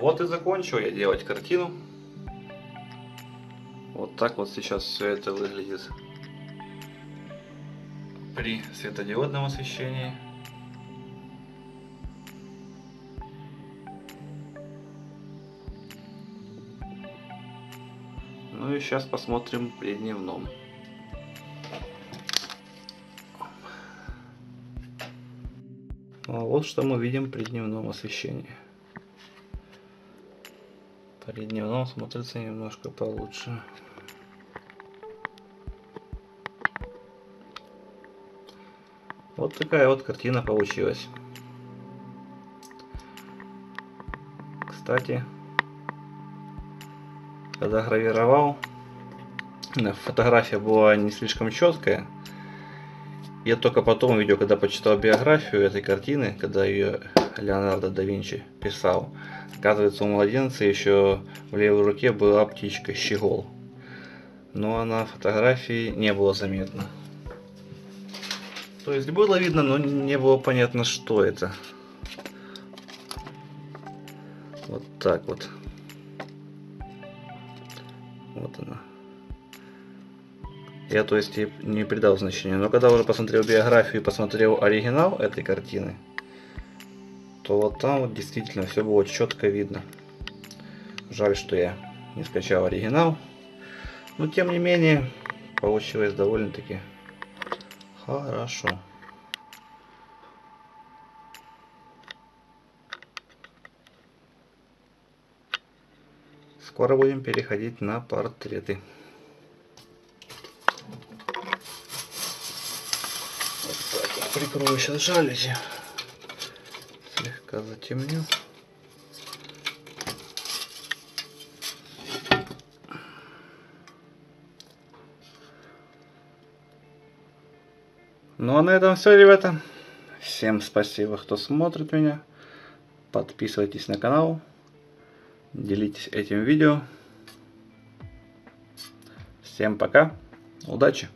Вот и закончил я делать картину. Вот так вот сейчас все это выглядит при светодиодном освещении. Ну и сейчас посмотрим при дневном. А вот что мы видим при дневном освещении. При дневном смотрится немножко получше. Вот такая вот картина получилась. Кстати, когда гравировал, фотография была не слишком четкая. Я только потом увидел, когда почитал биографию этой картины, когда ее Леонардо да Винчи писал. Оказывается, у младенца еще в левой руке была птичка, щегол. Но она фотографии не было заметно. То есть было видно, но не было понятно, что это. Вот так вот. Вот она. Я, то есть, не придал значения. Но когда уже посмотрел биографию и посмотрел оригинал этой картины, то вот там вот действительно все было четко видно. Жаль, что я не скачал оригинал. Но, тем не менее, получилось довольно-таки хорошо. Скоро будем переходить на портреты. прикрою сейчас жалюзи. Слегка затемню. Ну а на этом все, ребята. Всем спасибо, кто смотрит меня. Подписывайтесь на канал. Делитесь этим видео. Всем пока. Удачи!